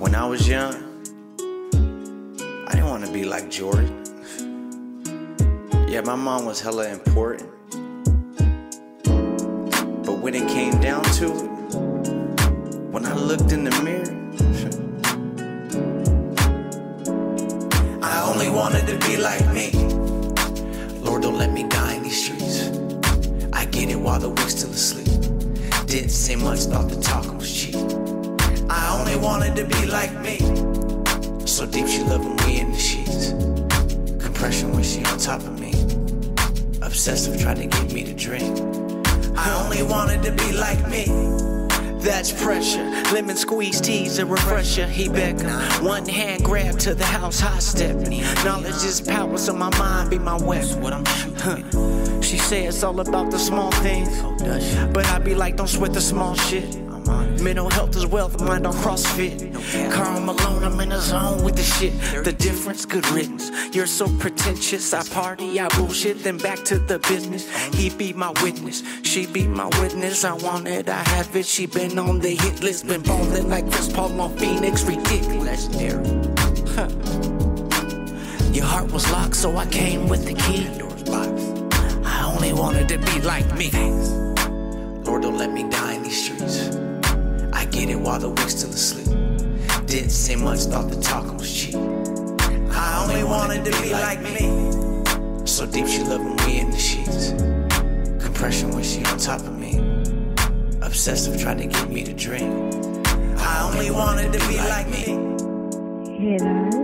When I was young, I didn't want to be like Jordan. Yeah, my mom was hella important. But when it came down to it, when I looked in the mirror, I only wanted to be like me. Lord, don't let me die in these streets. I get it while the weak still asleep. Didn't say much, thought the talking was cheap. I only wanted to be like me. So deep she loving me in the sheets. Compression when she on top of me. Obsessive tried to get me to drink. I only wanted to be like me. That's pressure. Lemon squeeze teas a refresher. He beckon. One hand grab to the house, high stepping. Knowledge is power, so my mind be my weapon. What I'm huh. She say it's all about the small things. But I be like, don't sweat the small shit. Mental health is wealth, mind on CrossFit. Karl Malone, I'm in the zone with the shit. The difference, good riddance. You're so pretentious. I party, I bullshit, then back to the business. He be my witness, she be my witness. I want it, I have it. She been on the hit list, been ballin' like Chris Paul on Phoenix, ridiculous. Your heart was locked, so I came with the key. I only wanted to be like me. Lord, don't let me die in these streets. I get it while the weak still asleep. Didn't say much, thought the talking was cheap. I only wanted to be like me. So deep she loving me in the sheets. Compression when she on top of me. Obsessive trying to get me to drink. I only wanted to be like me. Hello.